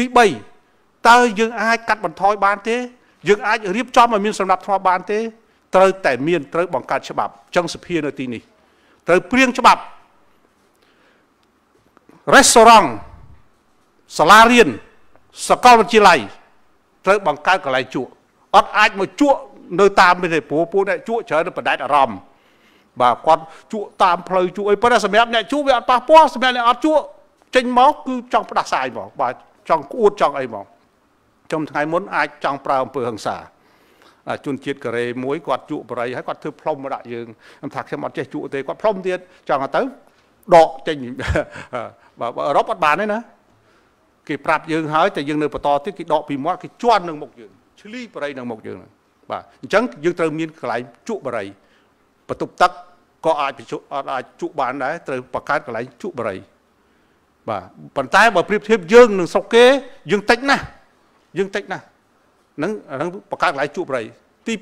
ទី3តើយើងអាចកាត់បន្ថយបានទេ យើងអាចរៀបចំឲ្យមានសម្រាប់ធ្នាប់បានទេត្រូវតែមានត្រូវបង្កើតច្បាប់ចឹងសភានៅទីនេះត្រូវព្រៀងច្បាប់ restaurant សាលារៀនសាកលវិទ្យាល័យត្រូវបង្កើតកន្លែងជក់អត់អាចមកជក់នៅតាមទេព្រោះពួកអ្នកជក់ច្រើនបដែតអារម្មណ៍បាទគាត់ជក់តាមផ្លូវជក់អីប៉ុន្តែសម្រាប់អ្នកជក់វាអត់ប៉ះពាល់សម្រាប់អ្នកអត់ជក់ចេញមកគឺចង់ផ្ដាសាយមកបាទ ចង់ក្អួតចង់អីមកចំថ្ងៃមុនអាចចង់ប្រើអំពើហិង្សាជនជាតិកូរ៉េមួយគាត់ជក់បរិយហើយគាត់ធ្វើផ្លុំមកដាក់យើងខ្ញុំថាខ្ញុំអត់ចេះជក់ទេគាត់ផ្លុំទៀតចង់ទៅដកចេញបាទអឺរ៉ុបអត់បានទេណាគេប្រាប់យើងហើយតែយើងនៅបន្តទៀតគេដកពីមាត់គេជន់នឹងមុខយើងឆ្លីបរិយនឹងមុខយើងបាទអញ្ចឹងយើងត្រូវមានកន្លែងជក់បរិយបន្ទប់ទឹកក៏អាចអត់អាចជក់បានដែរត្រូវបង្កើតកន្លែងជក់បរិយ បាទប៉ុន្តែបើប្រៀបធៀបយើងនឹងស្រុកគេយើងតិចណាស់យើងតិចណាស់នឹងហ្នឹងបង្កើតកន្លែងជក់បរិយទី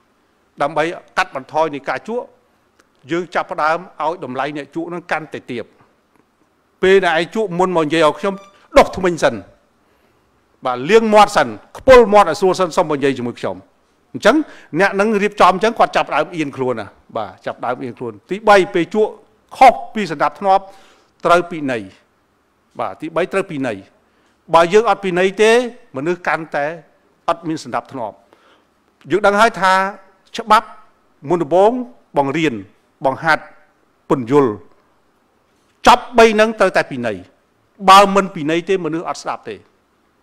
2ដើម្បីកាត់បន្ថយនៃការជក់យើងចាប់ផ្ដើមឲ្យតម្លៃអ្នកជក់នឹងកាន់តែទាបពេលដែលឯងជក់មុនមកនិយាយឲ្យខ្ញុំដុសថ្មិញសិនបាទលាងមាត់សិនខ្ពុលមាត់ឲ្យស្រួលសិនសុំមកនិយាយជាមួយខ្ញុំអញ្ចឹងអ្នកនឹងរៀបចំអញ្ចឹងគាត់ចាប់ដើមអៀនខ្លួនណាបាទចាប់ដើមអៀនខ្លួនទី3ពេលជក់ខុសពីសណ្ដាប់ធ្នាប់ត្រូវពិន័យ បាទទី3ត្រូវពិន័យបើយើងអត់ពិន័យទេ មនុស្សកាន់តែអត់មានសណ្ដាប់ធ្នាប់យើងដឹងហើយថាច្បាប់មុនដំបូងបង្រៀនបង្ហាត់ពន្យល់ចប់3នឹងត្រូវតែពិន័យបើមិនពិន័យទេមនុស្សអត់ស្ដាប់ទេ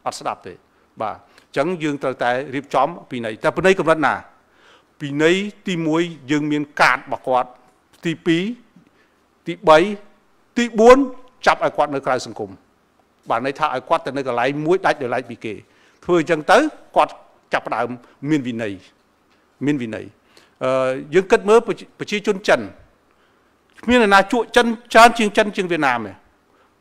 អត់ស្ដាប់ទេ បាទអញ្ចឹងយើងត្រូវតែរៀបចំពិន័យតែពិន័យកម្រិតណាពិន័យទី1យើងមានកាតរបស់គាត់ទី2ទី3ទី4 ចាប់ឲ្យគាត់នៅក្រៅសង្គមបាទន័យថាឲ្យគាត់ទៅនៅកន្លែងមួយដាច់ដោយឡែកពីគេធ្វើអញ្ចឹងទៅគាត់ចាប់ផ្ដើមមានវិន័យមានវិន័យអឺយើងគិតមើលប្រជាជនចិនគ្មានអ្នកណាជក់ចិនច្រើនជាងចិនជាងវៀតណាមទេ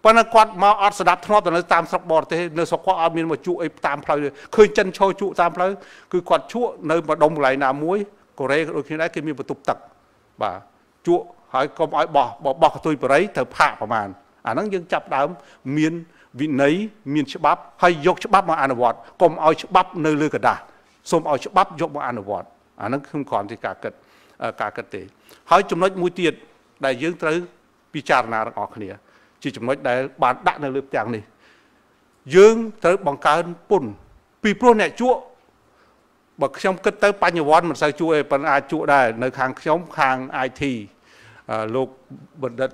ប៉ុន្តែគាត់មកអត់ស្ដាប់ធ្នាប់ទៅនៅតាមស្រុកបរទេសនៅស្រុកគាត់អត់មានមកជក់អីតាមផ្លូវឃើញចិនឈរជក់តាមផ្លូវគឺគាត់ជក់នៅម្ដុំកន្លែងណាមួយកូរ៉េក៏ដូចគ្នាដែរគេមានបន្ទប់ទឹកបាទជក់ហើយកុំឲ្យបោះបោះកតុយបរិយទៅផាកប្រមាណ អាហ្នឹងយើងចាប់ដើមមានវិន័យមានច្បាប់ហើយយកច្បាប់មកអនុវត្តកុំឲ្យច្បាប់នៅលើกระดาษសូមឲ្យច្បាប់យកមកអនុវត្តអាហ្នឹងខ្ញុំគ្រាន់តែការគិតការគិតទេ ហើយចំណុចមួយទៀតដែលយើងត្រូវពិចារណាទាំងអស់គ្នាជាចំណុចដែលបានដាក់នៅលើផ្ទាំងនេះយើងត្រូវបង្កើនពន្ធពីព្រោះអ្នកជក់បើខ្ញុំគិតទៅបញ្ញវន្តមិនសូវជួយទេប៉ុន្តែអាចជក់ដែរនៅខាងខ្ញុំខាង IT លោកបណ្ឌិត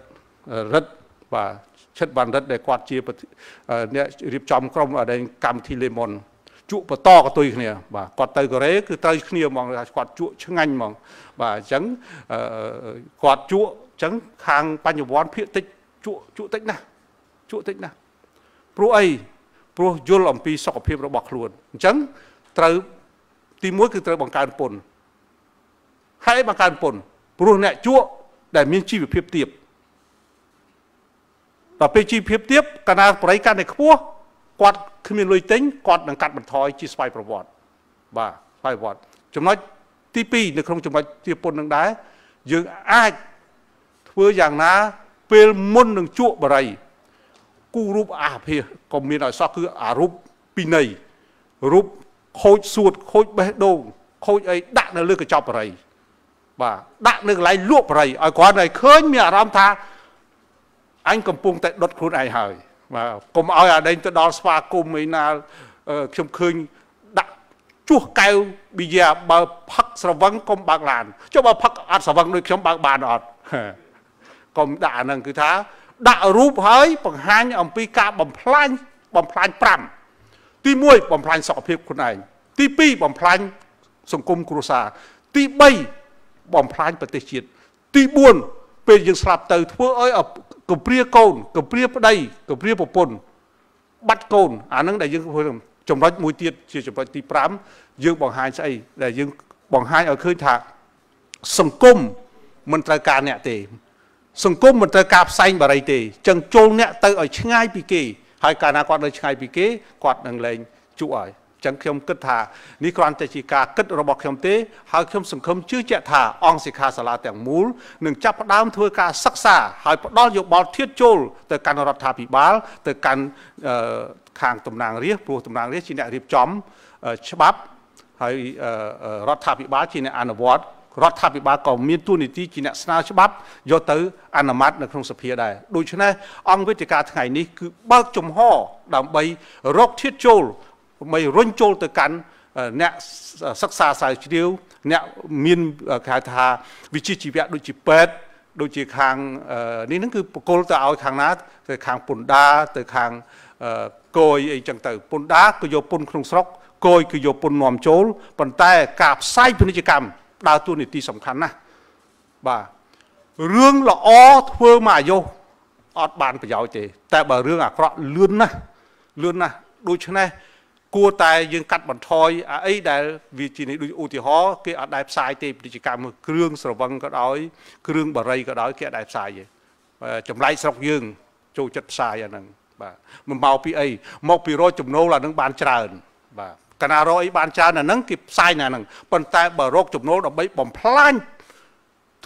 រិទ្ធ បាទឈិតបណ្ឌិតដែលគាត់ជាអ្នករៀបចំក្រុមដែលកម្មវិធីលេមុនជក់បន្តកតុយគ្នាបាទគាត់ទៅកូរ៉េគឺត្រូវគ្នាហ្មងគាត់ជក់ឆ្ងាញ់ហ្មងបាទអញ្ចឹងគាត់ជក់អញ្ចឹងខាងបញ្ញវន្តភាកតិចជក់ជក់តិចណាស់ជក់តិចណាស់ព្រោះអីព្រោះយល់អំពីសុខភាពរបស់ខ្លួនអញ្ចឹងត្រូវទីមួយគឺត្រូវបង្កើនពន្ធហើយបង្កើនពន្ធព្រោះអ្នកជក់ដែលមានជីវភាពទាប ដល់ពេលជីវភាពទាបកាលណាបរិយាកាន់តែខ្ពស់គាត់គ្មានលុយទិញគាត់នឹងកាត់បន្ថយជាស្វ័យប្រវត្តិបាទស្វ័យប្រវត្តិចំណុចទី2នៅក្នុងចំណុចទាបពន្ធនឹងដែរយើងអាចធ្វើយ៉ាងណាពេលមុននឹងជក់បរិយគូរូបអាភិក៏មានឲ្យសោះគឺអារូបពីនៃរូបខូចសួតខូចបេះដូងខូចអីដាក់នៅលើកញ្ចប់បរិយបាទដាក់នៅកន្លែងលក់បរិយឲ្យគាត់ឲ្យឃើញមានអារម្មណ៍ថា អញកំពុងតែដុតខ្លួនឯងហើយបាទកុំឲ្យអាដេញទៅដល់ស្វាគមន៍ឯណាខ្ញុំឃើញដាក់ជួសកែវប៊ីយ៉ាបើផឹកស្រវឹងកុំបើកឡានចុះបើផឹកអត់ស្រវឹងដូចខ្ញុំបើកបានអត់កុំដាក់អាហ្នឹងគឺថាដាក់រូបហើយបង្ហាញអំពីការបំផ្លាញបំផ្លាញ5ទី1បំផ្លាញសុខភាពខ្លួនឯងទី2បំផ្លាញសង្គមគ្រួសារទី3បំផ្លាញប្រទេសជាតិទី4 ពេលយើងស្លាប់ទៅធ្វើឲ្យកំព្រាកូនកំព្រាប្តីកំព្រាប្រពន្ធបាត់កូនអាហ្នឹងដែលយើងធ្វើចំណុចមួយទៀតជាចំណុចទី5យើងបង្ហាញស្អីដែលយើងបង្ហាញឲ្យឃើញថាសង្គមមិនត្រូវការអ្នកទេ សង្គមមិនត្រូវការផ្សែងបារីទេចឹងចូលអ្នកទៅឲ្យឆ្ងាយពីគេហើយកាលណាគាត់នៅឆ្ងាយពីគេគាត់នឹងលែងជក់ហើយ ចឹងខ្ញុំគិតថានេះគ្រាន់តែជាការគិតរបស់ខ្ញុំទេហើយខ្ញុំសង្ឃឹមជឿជាក់ថាអង្គសិក្ខាសាលាទាំងមូលនឹងចាប់ផ្ដើមធ្វើការសិក្សាហើយផ្ដល់យោបល់ធៀបចូលទៅកាន់រដ្ឋាភិបាល ទៅកាន់ខាងតំណាងរាស្ត្រព្រោះតំណាងរាស្ត្រជាអ្នករៀបចំច្បាប់ហើយរដ្ឋាភិបាលជាអ្នកអនុវត្តរដ្ឋាភិបាលក៏មានទួនាទីជាអ្នកស្នើច្បាប់យកទៅអនុម័តនៅក្នុងសភាដែរដូច្នេះអង្គវេទិកាថ្ងៃនេះគឺបើកចំហដើម្បីរកធៀបចូល ដើម្បីរុញចូលទៅកាន់អ្នកសិក្សាស្រាវជ្រាវអ្នកមានគេហៅថាវិជ្ជាជីវៈដូចជាពេទ្យដូចជាខាងនេះហ្នឹងគឺបកគលទៅឲ្យខាងណាទៅខាងពុនដាទៅខាងគយអីចឹងទៅពុនដាគឺយកពុនក្នុងស្រុកគយគឺយកពុននាំចូលប៉ុន្តែការផ្សាយពាណិជ្ជកម្មដើរតួនាទីសំខាន់ណាស់បាទរឿងល្អធ្វើមកអាយុអត់បានប្រយោជន៍ទេ តែបើរឿងអាក្រក់លឿនណាស់លឿនណាស់ដូច្នេះ គួរតែយើងកាត់បន្ថយអាអីដែលវាជានេះដូចឧទាហរណ៍គេអត់ដែលផ្សាយទេពាណិជ្ជកម្មគ្រឿងស្រវឹងក៏ដោយគ្រឿងបរិយក៏ដោយគេអត់ដែលផ្សាយទេចម្លែកស្រុកយើងចូលចិត្តផ្សាយអាហ្នឹងបាទមិនមកពីអីមកពីរកចំណូលអាហ្នឹងបានច្រើនបាទកណារកអីបានច្រើនអាហ្នឹងគេផ្សាយណាហ្នឹងប៉ុន្តែបើរកចំណូលដើម្បីបំផ្លាញ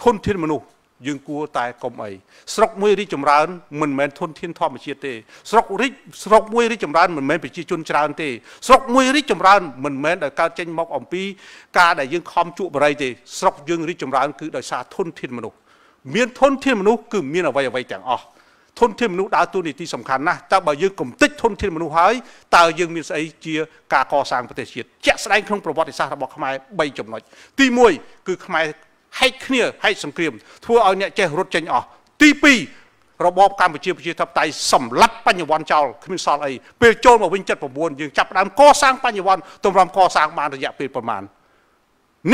ធនធានមនុស្ស យើងគួរតែកុំអីស្រុកមួយរីកចម្រើនមិនមែនធនធានធម្មជាតិទេស្រុករីកស្រុកមួយរីកចម្រើនមិនមែនប្រជាជនច្រើនទេស្រុកមួយរីកចម្រើនមិនមែនដោយកើតចេញមកអំពីការដែលយើងខំជក់បរិយទេស្រុកយើងរីកចម្រើនគឺដោយសារធនធានមនុស្សមានធនធានមនុស្សគឺមានអ្វីអ្វីទាំងអស់ធនធានមនុស្សដើរតួនាទីសំខាន់ណាស់តើបើយើងកំទេចធនធានមនុស្សហើយតើយើងមានស្អីជាការកសាងប្រទេសជាតិជាក់ស្ដែងក្នុងប្រវត្តិសាស្ត្ររបស់ខ្មែរ3ចំណុចទី1គឺខ្មែរ ហែកគ្នាហែកសង្គ្រាមធ្វើឲ្យអ្នកចេះរត់ចេញអស់ទី2របបកម្ពុជាប្រជាធិបតេយ្យសម្លាប់បញ្ញវន្តចោលគ្មានសល់អីពេលចូលមកវិញ79យើងចាប់ផ្ដើមកសាងបញ្ញវន្តទម្រាំកសាងបានរយៈពេលប្រមាណ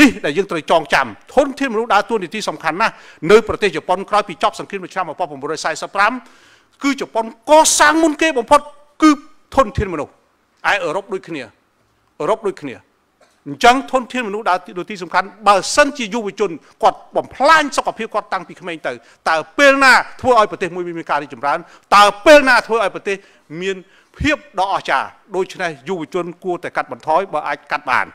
នេះដែលយើងត្រូវចងចាំធនធានមនុស្សដើរតួនាទីសំខាន់ណាស់នៅប្រទេសជប៉ុនក្រោយពីចប់សង្គ្រាមនៅឆ្នាំ1945គឺជប៉ុនកសាងមុនគេបំផុតគឺធនធានមនុស្សឯអឺរ៉ុបដូចគ្នាអឺរ៉ុបដូចគ្នា អញ្ចឹងធនធានមនុស្សដើរតួនាទីសំខាន់បើសិនជាយុវជនគាត់បំផ្លាញសុខភាពគាត់តាំងពីក្មេងទៅតើពេលណាធ្វើឲ្យប្រទេសមួយមានការរីកចម្រើនតើពេលណាធ្វើឲ្យប្រទេសមានភាពដ៏អស្ចារ្យដូច្នេះយុវជន គួរតែកាត់បន្ថយបើអាចកាត់បាន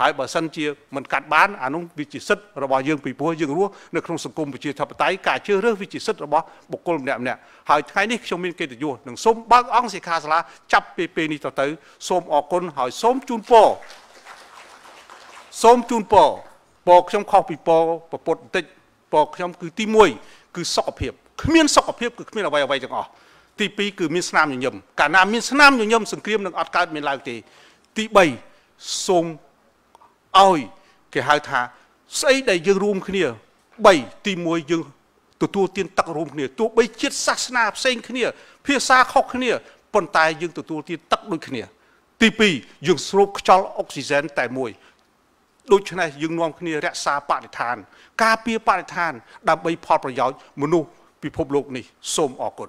ហើយបើសិនជាមិនកាត់បានអានោះវាជាសិទ្ធិរបស់យើងពីព្រោះយើងរស់នៅក្នុងសង្គមប្រជាធិបតេយ្យការជ្រើសរើសវាជាសិទ្ធិរបស់បុគ្គលម្នាក់ម្នាក់ហើយថ្ងៃនេះខ្ញុំមានកិត្តិយសនឹងសូមបើកអង្គសិក្ខាសាលាចាប់ពីពេលនេះទៅទៅសូមអរគុណហើយសូមជូនពរ សូមជូនពរពរខ្ញុំខុសពីពរប្រពុតបន្តិចពរខ្ញុំគឺទី1គឺសុខភាពគ្មានសុខភាពគឺគ្មានអ្វីអ្វីទាំងអស់ទី2គឺមានស្នាមញញឹមកាលណាមានស្នាមញញឹមសង្គ្រាមនឹងអត់កើតមានឡើងទេ ទី3សូមឲ្យគេហៅថាស្អីដែលយើងរួមគ្នា3ទី1យើងទទួលទានទឹករួមគ្នាទោះបីជាតិសាសនាផ្សេងគ្នា ភាសាខុសគ្នាប៉ុន្តែយើងទទួលទានទឹកដូចគ្នា ទី2យើងស្រូបខ្យល់អុកស៊ីហ្សែនតែមួយ ដូច្នេះយើងនាំគ្នារក្សាបរិស្ថាន ការពារបរិស្ថាន ដើម្បីផលប្រយោជន៍មនុស្សពិភពលោកនេះសូមអរគុណ